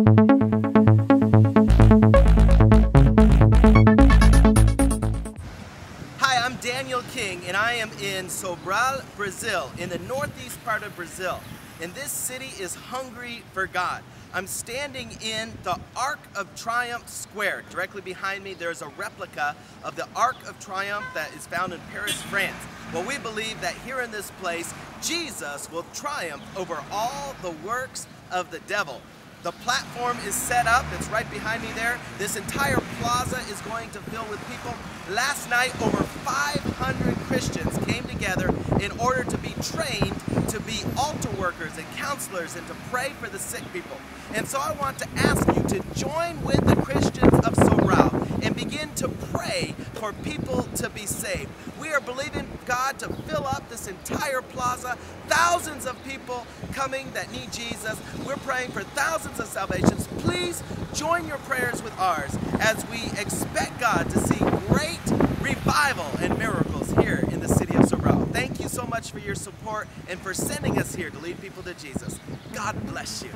Hi, I'm Daniel King and I am in Sobral, Brazil, in the northeast part of Brazil. And this city is hungry for God. I'm standing in the Arc of Triumph Square. Directly behind me, there's a replica of the Arc of Triumph that is found in Paris, France. Well, we believe that here in this place, Jesus will triumph over all the works of the devil. The platform is set up, it's right behind me there. This entire plaza is going to fill with people. Last night, over 500 Christians came together in order to be trained to be altar workers and counselors and to pray for the sick people. And so I want to ask you to join with the Christians of Sobral and begin to pray for people to be saved. We are believing God to fill up this entire plaza, thousands of people coming that need Jesus. We're praying for thousands of salvations. Please join your prayers with ours as we expect God to see great revival and miracles here in the city of Sobral. Thank you so much for your support and for sending us here to lead people to Jesus. God bless you.